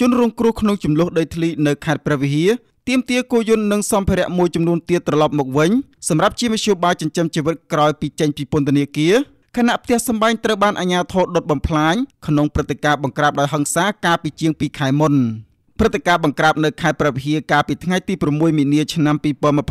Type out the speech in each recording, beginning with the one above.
ជនរងគ្រោះក្នុងចំនួនដីធ្លីនៅខេត្តព្រះវិហារទាមទារគោយន្តនិងសម្ភារៈមួយចំនួនទៀតត្រឡប់មកវិញសម្រាប់ជាមធ្យោបាយចិញ្ចឹមជីវិតក្រោយពីចេញពីពន្ធនាគារខណៈផ្ទះសម្បែងត្រូវបានអាជ្ញាធរដុតបំផ្លាញក្នុងព្រឹត្តិការណ៍បង្ក្រាបដោយហិង្សាកាលពីជាង2ខែមុន ព្រឹត្តិការណ៍បង្ក្រាបនៅខេត្តព្រះវិហារកាលពីថ្ងៃទី6មីនាឆ្នាំ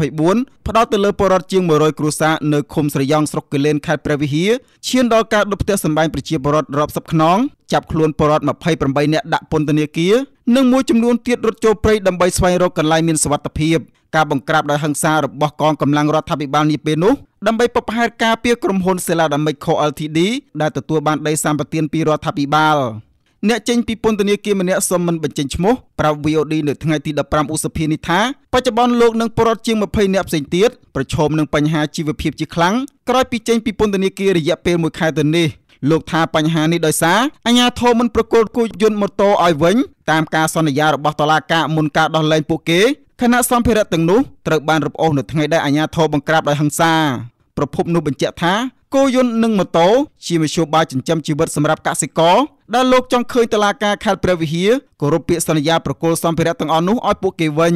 2024ផ្ដោតទៅលើពលរដ្ឋជាង100គ្រួសារនៅឃុំស្រយ៉ង់ស្រុកគិលែនខេត្តព្រះវិហារឈានដល់ការដុតផ្ទះសម្បែងប្រជាពលរដ្ឋរាប់សិបខ្នងចាប់ខ្លួនពលរដ្ឋ28នាក់ដាក់ពន្ធនាគារនិងមួយចំនួនទៀតរត់ចូលព្រៃដើម្បីស្វែងរកកន្លែងមានសុវត្ថិភាពការបង្ក្រាបដោយហិង្សារបស់កងកម្លាំងរដ្ឋាភិបាលនាពេលនោះដើម្បីបបផែនការពារក្រុមហ៊ុន Celadamic Co Ltd ដែលទទួលបានដីសម្បត្តិពីរដ្ឋាភិបាល អ្នកចេញពីពន្ធនាគារម្នាក់សុំមិនបញ្ចេញឈ្មោះប្រាប់ VOD នៅថ្ងៃទី15ឧសភានេះថាបច្ចុប្បន្នលោកនឹងប្រដ្ឋជាង20នាក់ផ្សេងទៀតប្រឈមនឹងបញ្ហាជីវភាពជាខ្លាំងក្រោយពីចេញពីពន្ធនាគាររយៈពេល1ខែទៅនេះលោកថាបញ្ហានេះដោយសារអាជ្ញាធរមិនប្រកួតគូយន្តម៉ូតូឲ្យវិញតាមការសន្យារបស់តុលាការមុនការដោះលែងពួកគេខណៈសម្ភារៈទាំងនោះត្រូវបានរឹបអូសនៅថ្ងៃដែលអាជ្ញាធរបង្ក្រាបដោយហិង្សាប្រភពនោះបញ្ជាក់ថា គោយន្តនិងម៉ូតូជាមធ្យោបាយចិញ្ចឹមជីវិតសម្រាប់កសិករដែលលោកចង់ឃើញតឡាការខេត្តព្រះវិហារគោរពពាក្យសន្យាប្រគល់សម្ភារៈទាំងអស់នោះឲ្យពួកគេវិញ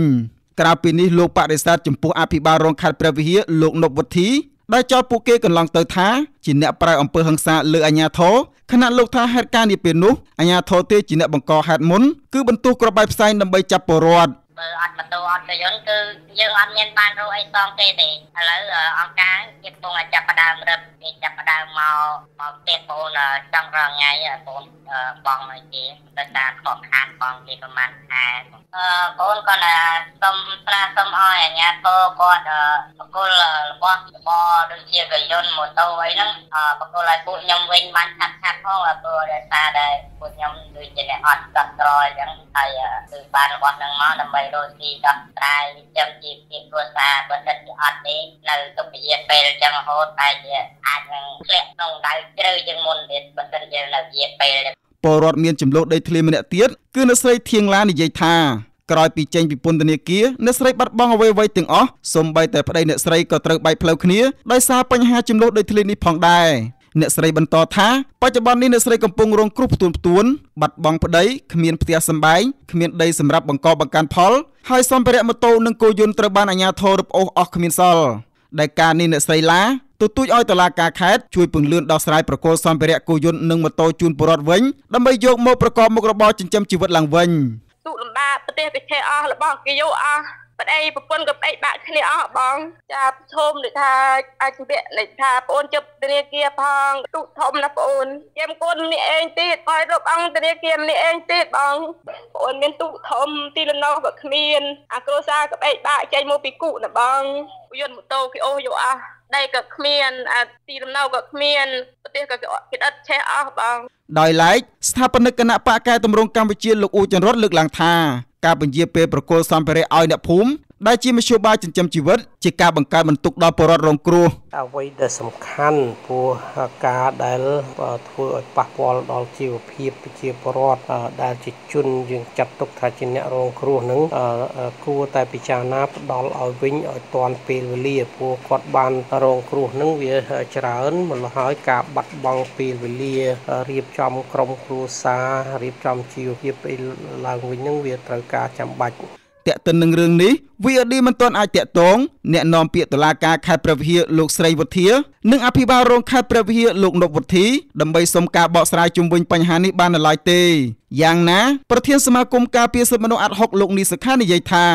ក្រៅពីនេះលោកបដិសេធចំពោះអភិបាលរងខេត្តព្រះវិហារលោកនពវុធីដែលចោទពួកគេកន្លងទៅថាជាអ្នកប្រៅអំពើហិង្សាលើអាញាធរខណៈលោកថាហេតុការណ៍នេះពេលនោះអាញាធរទេជាអ្នកបង្កហេតុមុនគឺបន្ទុះក្របបែកផ្សែងដើម្បីចាប់ពលរដ្ឋបើអត់បន្ទោអត់ប្រយោជន៍គឺយើងអត់មានបានរកអីសងគេទេឥឡូវអង្គការគេកំពុងចាប់ផ្ដើមរឹប គេចាប់ផ្ដើមមកមកផ្ទះបងចង់រងថ្ងៃបងបងឲ្យគេទៅតាមខកខានបងគេប្រហែលខែអឺបងគាត់ថាសុំស្នើសុំឲ្យអាជ្ញាធរគាត់បកគលរបស់របរដូចជាកយន្តម៉ូតូអីហ្នឹងបកគលឲ្យពួកខ្ញុំវិញបានឆាប់ឆាប់ផងព្រោះដោយសារតែពួកខ្ញុំដូចជាអ្នកអត់កត់ក្រអញ្ចឹងហើយគឺបានរបស់ហ្នឹងមកដើម្បីរស់ស៊ីដោះស្រាយចំជីវភាពគ្រួសារបើសិនជាអត់ទេនៅទុករយៈពេលអញ្ចឹងរហូតតែជាអាចនឹងធ្លាក់ក្នុងដៅជ្រៅជាងមុនទៀតបើសិនជានៅរយៈពេលពលរដ្ឋមានចំនួនដីធ្លីម្នាក់ទៀតគឺអ្នកស្រីធៀងឡានិយាយថាក្រោយពីចេញពីពន្ធនាគារអ្នកស្រីបាត់បង់អ្វីៗទាំងអស់សូម្បីតែប្តីអ្នកស្រីក៏ត្រូវបែកផ្លូវគ្នាដោយសារបញ្ហាចំនួនដីធ្លីនេះផងដែរអ្នកស្រីបន្តថាបច្ចុប្បន្ននេះអ្នកស្រីកំពុងរងគ្រោះផ្ទួនផ្ទួនបាត់បង់ប្តីគ្មានផ្ទះសម្បែងគ្មានដីសម្រាប់បង្កបង្កើនផលហើយសម្ភារៈម៉ូតូនិងគោយន្តត្រូវបានអាជ្ញាធររឹបអូសអស់គ្មានសល់ដែលការនេះអ្នកស្រីឡា ទទូចឲ្យតុលាការខេត្តជួយពង្រឹងដោះស្រាយប្រកលសម្ភារៈគោយន្តនិងម៉ូតូជូនពលរដ្ឋវិញដើម្បីយកមកប្រកបមុខរបរចិញ្ចឹមជីវិតឡើងវិញទូលំបាកប្រទេសប្រទេសអស់របស់គេយកអស់ ប្តីប្រពន្ធក៏ប្តីបាក់គ្នាអស់បងចាធំដូចថាអាចជំពាក់ដូចថាប្អូនជិបធនាគារផងទូធំណាប្អូនចាំកូនម្នាក់ឯងទៀតហើយរកអង្គធនាគារម្នាក់ឯងទៀតបងប្អូនមានទូធំទីលំនៅក៏គ្មានអាគ្រួសារក៏បែកបាក់ចេញមកពីគុណាបងយន្តម៉ូតូគេអូសយកអស់ដីក៏គ្មានអាទីលំនៅក៏គ្មានប្រទេសក៏គេដិតឆេះអស់បងដោយឡែកស្ថាបនិកគណៈបកកែតម្រង់កម្ពុជាលោកអ៊ូចន្ទរតលើកឡើងថា ការបញ្ជាពេលប្រគល់សម្ភារៈឲ្យអ្នកភូមិ ដែលជាមធ្យោបាយចិញ្ចឹមជីវិតជាការបង្កើតបន្ទុកដល់ពលរដ្ឋរងគ្រោះអ្វីដែលសំខាន់ព្រោះការដែលធ្វើឲ្យប៉ះពាល់ដល់ជីវភាពប្រជាពលរដ្ឋដែលជាជនយើងចាត់ទុកថាជាអ្នករងគ្រោះនឹងគួរតែពិចារណាផ្ដល់ឲ្យវិញឲ្យទាន់ពេលវេលាព្រោះគាត់បានរងគ្រោះនឹងវាច្រើនមកហើយការបាត់បង់ពេលវេលារៀបចំក្រុមគ្រួសាររៀបចំជីវភាពឡើងវិញនឹងវាត្រូវការចាំបាច់ តាក់ទិននឹងរឿងនេះ VOD មិនទាន់អាចតាក់ទងអ្នកនាំពាក្យតុលាការខេត្តព្រះវិហារលោកស្រីវុធានិងអភិបាលរងខេត្តព្រះវិហារលោកនពវុធីដើម្បីសុំការបកស្រាយជុំវិញបញ្ហានេះបាននៅឡើយទេយ៉ាងណាប្រធានសមាគមការពារសិទ្ធិមនុស្សអាត់ហុកលោកនីសុខានិយាយថា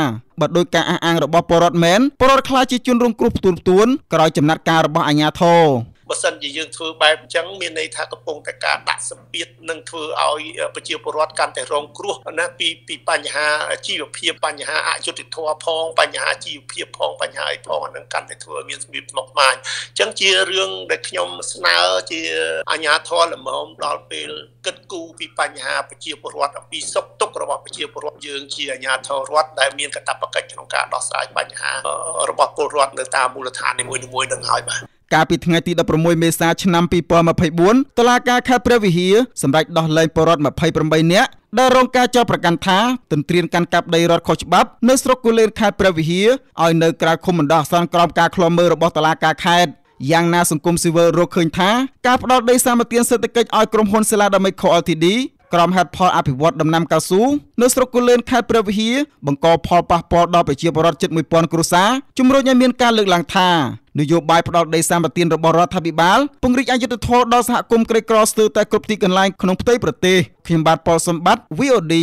បើដោយការអះអាងរបស់បរដ្ឋមែនបរដ្ឋខ្លាចជាជនរងគ្រោះផ្ទួនផ្ទួនក្រោយចំណាត់ការរបស់អាជ្ញាធរ បើសិនជាយើងធ្វើបែបអញ្ចឹងមានន័យថាកំពុងតែការដាក់សម្ពាធនឹងធ្វើឲ្យប្រជាពលរដ្ឋកាន់តែរងគ្រោះណាពីពីបញ្ហាជីវភាពបញ្ហាអយុត្តិធម៌ផងបញ្ហាជីវភាពផងបញ្ហាអីផងអានឹងកាន់តែធ្វើឲ្យមានសម្ពាធស្មុគស្មាញអញ្ចឹងជារឿងដែលខ្ញុំស្នើជាអាជ្ញាធរល្មមដល់ពេលគិតគូរពីបញ្ហាប្រជាពលរដ្ឋអំពីសុខទុក្ខរបស់ប្រជាពលរដ្ឋយើងជាអាជ្ញាធររដ្ឋដែលមានកាតព្វកិច្ចក្នុងការដោះស្រាយបញ្ហារបស់ពលរដ្ឋនៅតាមមូលដ្ឋាននីមួយៗនឹងហើយបាទ កាលពីថ្ងៃទី16មេសាឆ្នាំ2024តុលាការខេត្តព្រះវិហារសម្រេចដោះលែងពលរដ្ឋ28នាក់ដែលរងការចោទប្រកាន់ថាទន្ទ្រានកាន់កាប់ដីរដ្ឋខុសច្បាប់នៅស្រុកគូលែនខេត្តព្រះវិហារឲ្យនៅក្រៅឃុំបណ្ដោះអាសន្នក្រោមការឃ្លាំមើលរបស់តុលាការខេត្តយ៉ាងណាសង្គមស៊ីវិលរកឃើញថាការផ្ដោតដីសម្បត្តិសេដ្ឋកិច្ចឲ្យក្រុមហ៊ុន Celadamic Co Ltd ក្រមហេតុផលអភិវឌ្ឍដំណាំកៅស៊ូនៅស្រុកគូលែនខេត្តព្រះវិហារបង្កផលប៉ះពាល់ដល់ប្រជាពលរដ្ឋជិត1000គ្រួសារជំរុញឲ្យមានការលើកឡើងថា នយោបាយផ្ដាល់ដីសម្បត្តិរបស់រដ្ឋាភិបាលពង្រីកអយុធធម៌ដល់សហគមន៍ក្រីក្រស្ទើរតែគ្រប់ទីកន្លែងក្នុងផ្ទៃប្រទេសខ្ញុំបាទប៉ុលសំបាត់ VOD